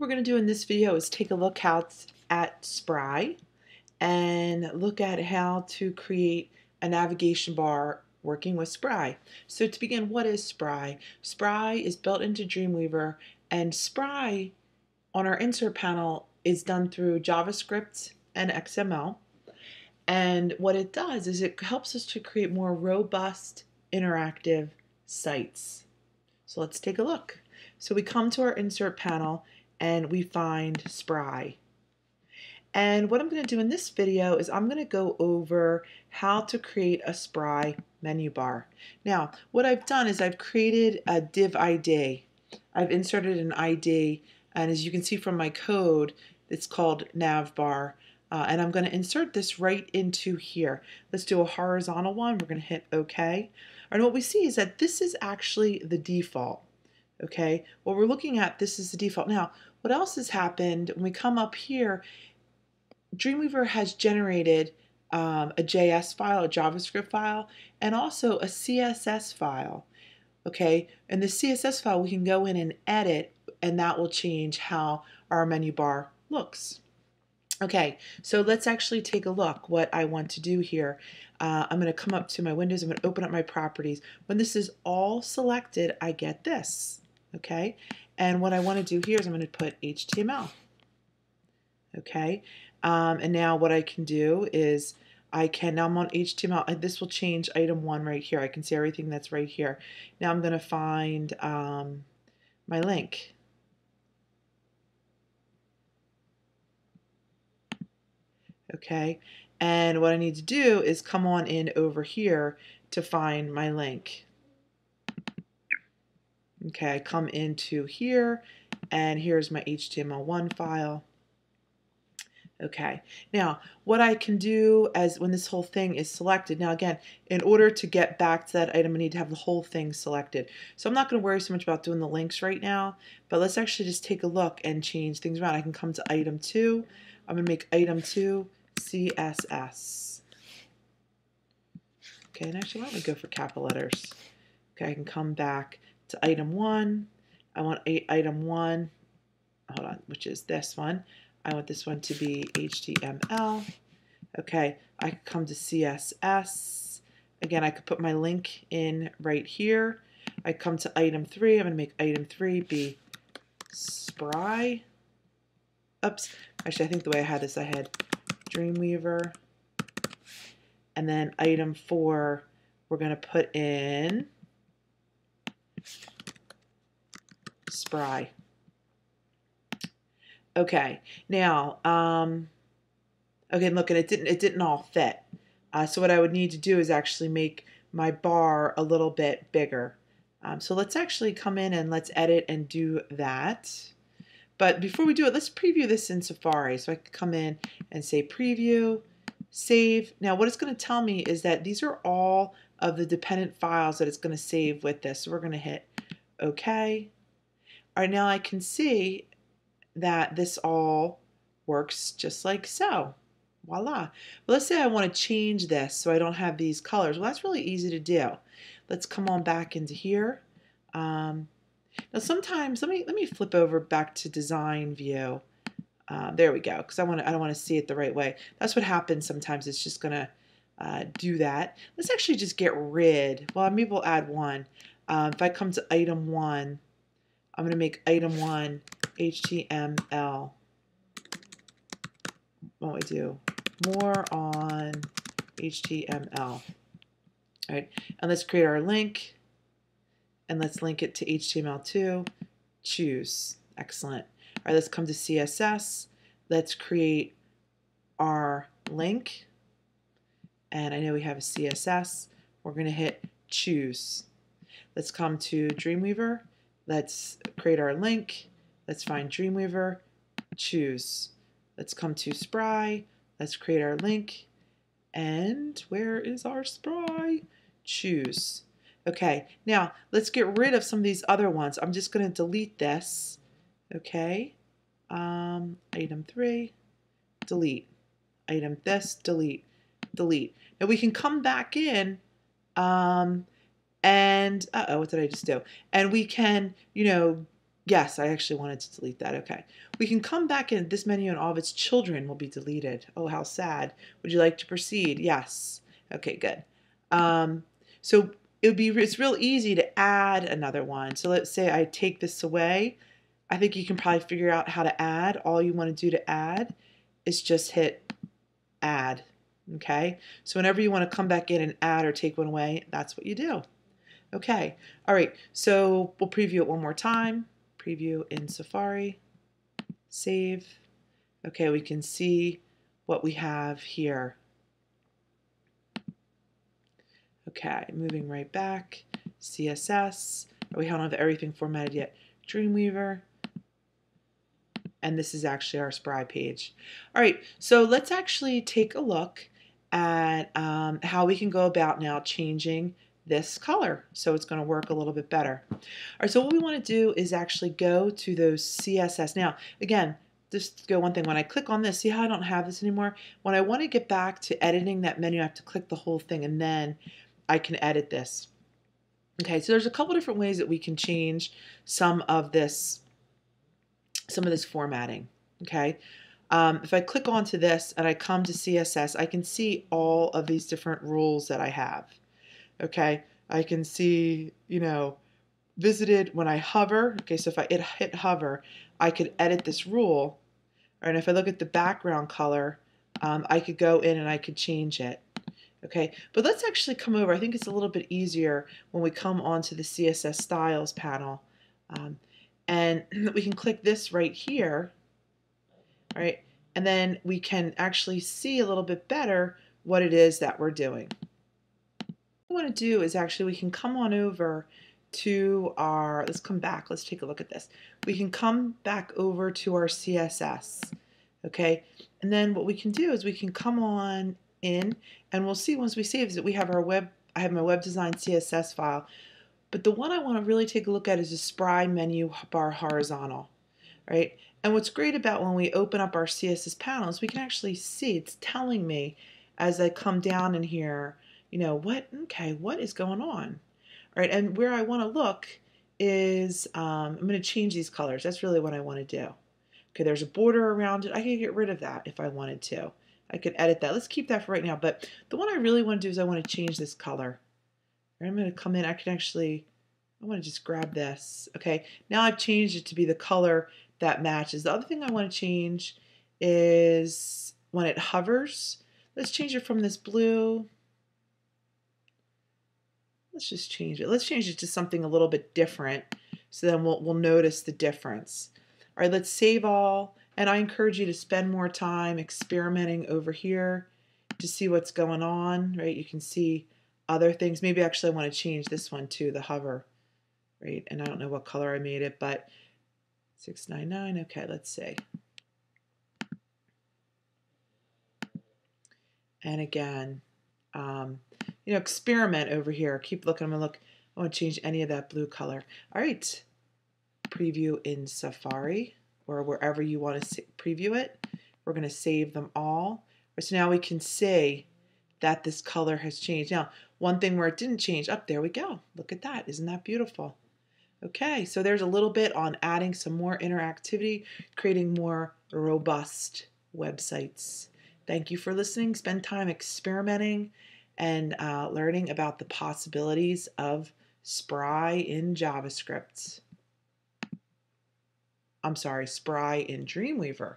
What we're going to do in this video is take a look out at Spry and look at how to create a navigation bar working with Spry. So to begin, what is Spry? Spry is built into Dreamweaver and Spry on our insert panel is done through JavaScript and XML. And what it does is it helps us to create more robust interactive sites. So let's take a look. So we come to our insert panel and we find Spry. And what I'm going to do in this video is I'm going to go over how to create a Spry menu bar. Now, what I've done is I've created a div ID. I've inserted an ID, and as you can see from my code, it's called navbar. Uh, and I'm going to insert this right into here. Let's do a horizontal one. We're going to hit OK. And what we see is that this is actually the default. Okay, what we're looking at, this is the default. Now, what else has happened when we come up here? Dreamweaver has generated um, a JS file, a JavaScript file, and also a CSS file. Okay, and the CSS file we can go in and edit, and that will change how our menu bar looks. Okay, so let's actually take a look what I want to do here. Uh, I'm going to come up to my windows, I'm going to open up my properties. When this is all selected, I get this. Okay, and what I want to do here is I'm going to put HTML. Okay, um, and now what I can do is I can, now I'm on HTML, and this will change item one right here. I can see everything that's right here. Now I'm going to find um, my link. Okay, and what I need to do is come on in over here to find my link. Okay, I come into here and here's my HTML1 file. Okay, now what I can do as when this whole thing is selected, now again, in order to get back to that item, I need to have the whole thing selected. So I'm not going to worry so much about doing the links right now, but let's actually just take a look and change things around. I can come to item 2. I'm going to make item 2 CSS. Okay, and actually, why don't we go for capital letters? Okay, I can come back to item one. I want item one, hold on, which is this one. I want this one to be HTML. Okay, I could come to CSS. Again, I could put my link in right here. I come to item three. I'm going to make item three be Spry. Oops. Actually, I think the way I had this, I had Dreamweaver. And then item four, we're going to put in spry. Okay, now, um, okay, look, and it didn't, it didn't all fit. Uh, so what I would need to do is actually make my bar a little bit bigger. Um, so let's actually come in and let's edit and do that. But before we do it, let's preview this in Safari. So I can come in and say preview, save. Now what it's going to tell me is that these are all of the dependent files that it's going to save with this. So we're going to hit OK. All right, now I can see that this all works just like so. Voila. But let's say I want to change this so I don't have these colors. Well, that's really easy to do. Let's come on back into here. Um, now sometimes, let me, let me flip over back to design view. Uh, there we go, because I want to I don't want to see it the right way. That's what happens sometimes. It's just going to uh, do that. Let's actually just get rid. Well, maybe we'll add one. Uh, if I come to item one, I'm going to make item one HTML. What do we do? More on HTML. All right, and let's create our link, and let's link it to HTML2. Choose. Excellent. All right, let's come to CSS. Let's create our link. And I know we have a CSS. We're going to hit choose. Let's come to Dreamweaver. Let's create our link. Let's find Dreamweaver, choose. Let's come to Spry. Let's create our link. And where is our Spry? Choose. Okay, now let's get rid of some of these other ones. I'm just going to delete this. Okay, um, item three, delete. Item this, delete, delete. Now we can come back in um, and uh-oh, what did I just do? And we can, you know, Yes, I actually wanted to delete that. Okay. We can come back in this menu and all of its children will be deleted. Oh, how sad. Would you like to proceed? Yes. Okay, good. Um, so it would be, it's real easy to add another one. So let's say I take this away. I think you can probably figure out how to add. All you want to do to add is just hit add. Okay. So whenever you want to come back in and add or take one away, that's what you do. Okay. All right. So we'll preview it one more time preview in Safari, save. Okay, we can see what we have here. Okay, moving right back, CSS. We don't have everything formatted yet. Dreamweaver. And this is actually our Spry page. All right, so let's actually take a look at um, how we can go about now changing this color. So it's going to work a little bit better. All right, so what we want to do is actually go to those CSS. Now, again, just go one thing. When I click on this, see how I don't have this anymore? When I want to get back to editing that menu, I have to click the whole thing and then I can edit this. Okay, so there's a couple different ways that we can change some of this, some of this formatting. Okay, um, if I click onto this and I come to CSS, I can see all of these different rules that I have okay, I can see, you know, visited when I hover. Okay, so if I hit, hit hover, I could edit this rule. And if I look at the background color, um, I could go in and I could change it. Okay, but let's actually come over. I think it's a little bit easier when we come onto the CSS styles panel. Um, and we can click this right here, right? And then we can actually see a little bit better what it is that we're doing What we want to do is actually we can come on over to our, let's come back, let's take a look at this. We can come back over to our CSS, okay? And then what we can do is we can come on in and we'll see once we save is that we have our web, I have my web design CSS file, but the one I want to really take a look at is the Spry menu bar horizontal, right? And what's great about when we open up our CSS panels, we can actually see it's telling me as I come down in here, you know, what, okay, what is going on? All right, and where I want to look is, um, I'm going to change these colors. That's really what I want to do. Okay, there's a border around it. I can get rid of that if I wanted to. I could edit that. Let's keep that for right now. But the one I really want to do is I want to change this color. I'm going to come in. I can actually, I want to just grab this. Okay, now I've changed it to be the color that matches. The other thing I want to change is when it hovers. Let's change it from this blue let's just change it. Let's change it to something a little bit different so then we'll, we'll notice the difference. All right, let's save all. And I encourage you to spend more time experimenting over here to see what's going on, right? You can see other things. Maybe actually I want to change this one too, the hover, right? And I don't know what color I made it, but 699, okay, let's see. And again, um, you know, experiment over here. Keep looking. I'm to look. I want to change any of that blue color. All right. Preview in Safari or wherever you want to preview it. We're to save them all. So now we can see that this color has changed. Now, one thing where it didn't change, up oh, there we go. Look at that. Isn't that beautiful? Okay, so there's a little bit on adding some more interactivity, creating more robust websites. Thank you for listening. Spend time experimenting and uh, learning about the possibilities of Spry in JavaScript. I'm sorry, Spry in Dreamweaver.